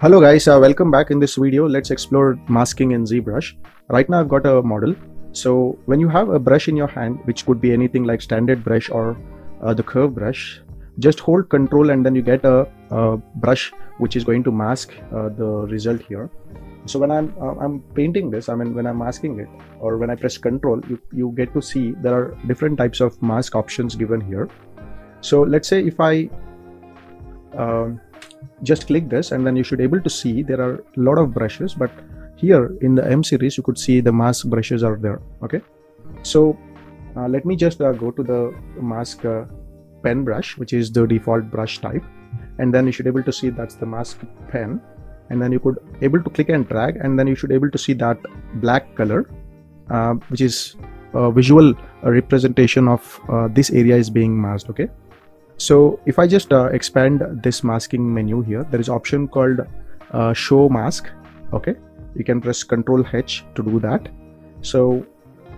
Hello guys, uh, welcome back in this video. Let's explore masking in ZBrush. Right now I've got a model. So when you have a brush in your hand, which could be anything like standard brush or uh, the curve brush, just hold control and then you get a, a brush which is going to mask uh, the result here. So when I'm uh, I'm painting this, I mean when I'm masking it or when I press control, you, you get to see there are different types of mask options given here. So let's say if I um, just click this and then you should able to see there are a lot of brushes but here in the M series you could see the mask brushes are there okay? So uh, let me just uh, go to the mask uh, pen brush which is the default brush type. And then you should able to see that's the mask pen. And then you could able to click and drag and then you should able to see that black color uh, which is a visual representation of uh, this area is being masked okay so if I just uh, expand this masking menu here, there is option called uh, show mask. Okay, you can press Control H to do that. So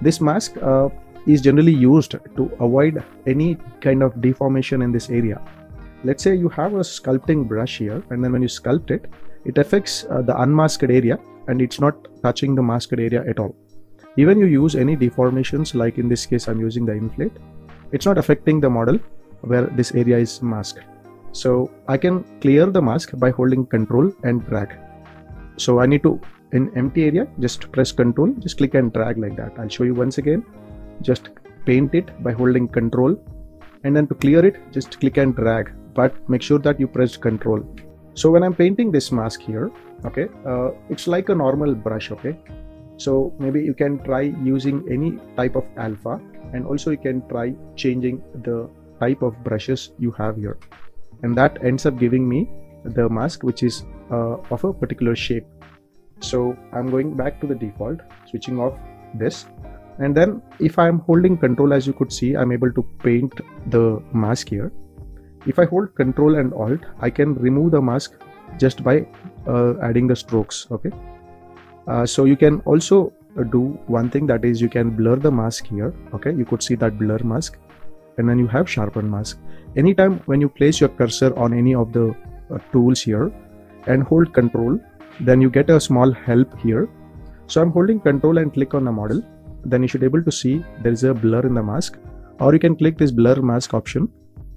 this mask uh, is generally used to avoid any kind of deformation in this area. Let's say you have a sculpting brush here, and then when you sculpt it, it affects uh, the unmasked area and it's not touching the masked area at all. Even you use any deformations, like in this case, I'm using the inflate, it's not affecting the model where this area is masked. So I can clear the mask by holding control and drag. So I need to in empty area just press control just click and drag like that. I'll show you once again. Just paint it by holding control and then to clear it just click and drag. But make sure that you press control. So when I'm painting this mask here okay uh, it's like a normal brush okay? So maybe you can try using any type of alpha and also you can try changing the type of brushes you have here. And that ends up giving me the mask which is uh, of a particular shape. So i'm going back to the default switching off this. And then if i'm holding control as you could see i'm able to paint the mask here. If i hold control and alt i can remove the mask just by uh, adding the strokes okay? Uh, so you can also do one thing that is you can blur the mask here okay? You could see that blur mask and then you have sharpen mask. Anytime when you place your cursor on any of the uh, tools here and hold control then you get a small help here. So i'm holding control and click on the model. Then you should able to see there is a blur in the mask or you can click this blur mask option.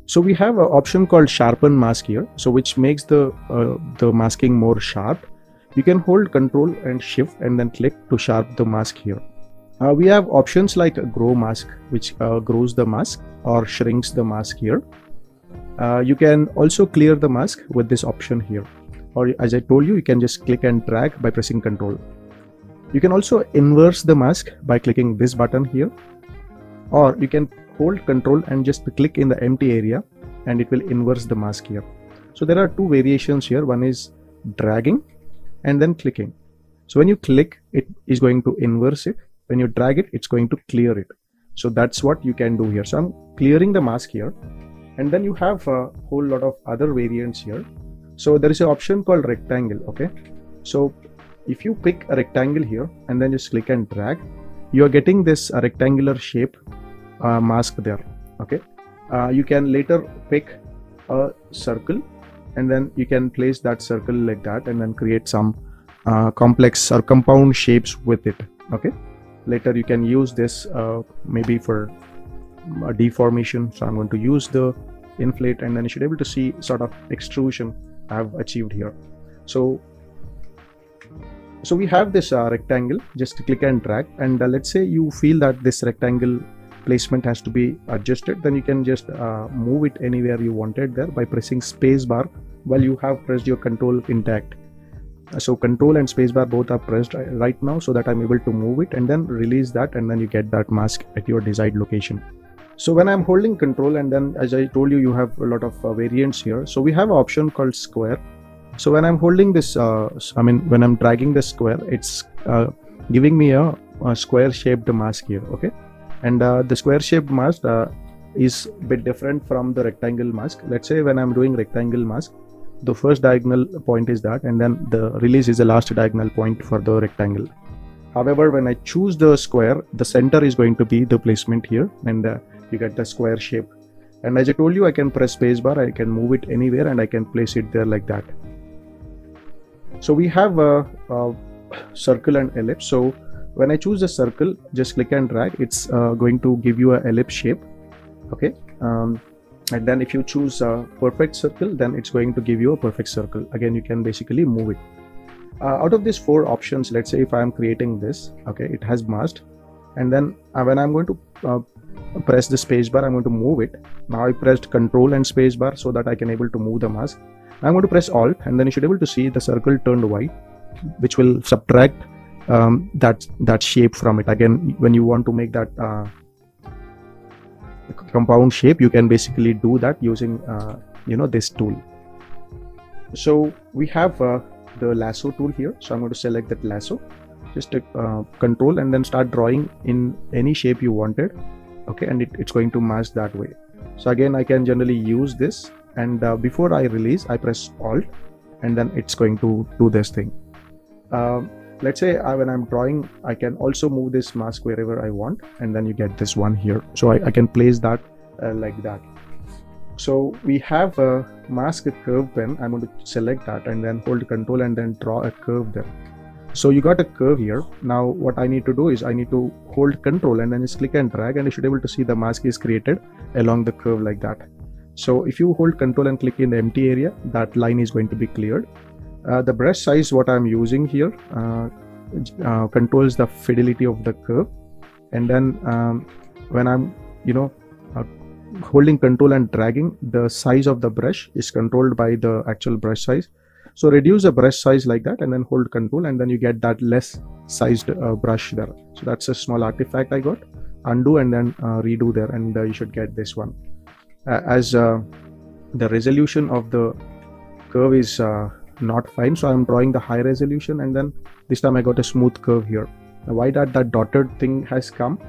So we have an option called sharpen mask here. So which makes the uh, the masking more sharp. You can hold control and shift and then click to sharp the mask here uh, we have options like grow mask which uh, grows the mask or shrinks the mask here. Uh, you can also clear the mask with this option here. Or as I told you you can just click and drag by pressing control. You can also inverse the mask by clicking this button here. Or you can hold control and just click in the empty area and it will inverse the mask here. So there are two variations here. One is dragging and then clicking. So when you click it is going to inverse it when you drag it it's going to clear it. So that's what you can do here. So i'm clearing the mask here. And then you have a whole lot of other variants here. So there is an option called rectangle okay? So if you pick a rectangle here and then just click and drag you are getting this uh, rectangular shape uh, mask there okay? Uh, you can later pick a circle and then you can place that circle like that and then create some uh, complex or compound shapes with it okay later you can use this uh, maybe for deformation. So i'm going to use the inflate and then you should be able to see sort of extrusion i've achieved here. So so we have this uh, rectangle. Just click and drag. And uh, let's say you feel that this rectangle placement has to be adjusted then you can just uh, move it anywhere you wanted there by pressing space bar while you have pressed your control intact so control and spacebar both are pressed right now so that i'm able to move it and then release that and then you get that mask at your desired location. So when i'm holding control and then as i told you you have a lot of uh, variants here. So we have an option called square. So when i'm holding this uh, i mean when i'm dragging the square it's uh, giving me a, a, square shaped mask here okay? And uh, the square shaped mask uh, is bit different from the rectangle mask. Let's say when i'm doing rectangle mask the first diagonal point is that and then the release is the last diagonal point for the rectangle. However when i choose the square the center is going to be the placement here and uh, you get the square shape. And as i told you i can press spacebar i can move it anywhere and i can place it there like that. So we have a, a circle and ellipse. So when I choose a circle just click and drag it's uh, going to give you a ellipse shape. Okay? Um, and then if you choose a perfect circle then it's going to give you a perfect circle. Again you can basically move it. Uh, out of these four options let's say if I am creating this okay it has masked. And then uh, when I'm going to uh, press the spacebar I'm going to move it. Now I pressed control and spacebar so that I can able to move the mask. I'm going to press alt and then you should able to see the circle turned white which will subtract um, that that shape from it. Again when you want to make that uh, compound shape you can basically do that using uh, you know this tool. So we have uh, the lasso tool here. So i'm going to select that lasso. Just uh, control and then start drawing in any shape you wanted. Okay and it, it's going to mask that way. So again i can generally use this. And uh, before i release i press alt. And then it's going to do this thing. Um, let's say I, when I'm drawing I can also move this mask wherever I want and then you get this one here. So I, I can place that uh, like that. So we have a mask curve pen. I'm going to select that and then hold control and then draw a curve there. So you got a curve here. Now what I need to do is I need to hold control and then just click and drag and you should be able to see the mask is created along the curve like that. So if you hold control and click in the empty area that line is going to be cleared. uh, the brush size what I'm using here uh, uh, controls the fidelity of the curve. And then um, when I'm you know uh, holding control and dragging the size of the brush is controlled by the actual brush size. So reduce the brush size like that and then hold control and then you get that less sized uh, brush there. So that's a small artifact I got. Undo and then redo there and you should get this one. As the resolution of the curve is uh, not fine. So i'm drawing the high resolution and then this time i got a smooth curve here. Now why that that dotted thing has come?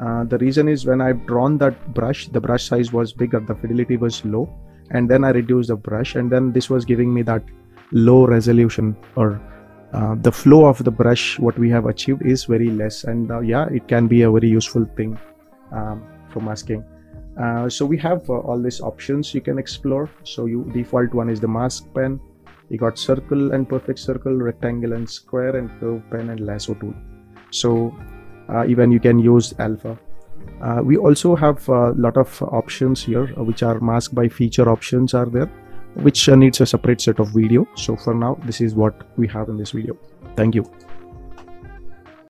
Uh, the reason is when i've drawn that brush the brush size was bigger the fidelity was low and then i reduced the brush and then this was giving me that low resolution or uh, the flow of the brush what we have achieved is very less. And uh, yeah it can be a very useful thing um, for masking. Uh, so we have uh, all these options you can explore. So you default one is the mask pen you got circle and perfect circle rectangle and square and curve pen and lasso tool. So uh, even you can use alpha. Uh, we also have a lot of options here uh, which are masked by feature options are there which uh, needs a separate set of video. So for now this is what we have in this video. Thank you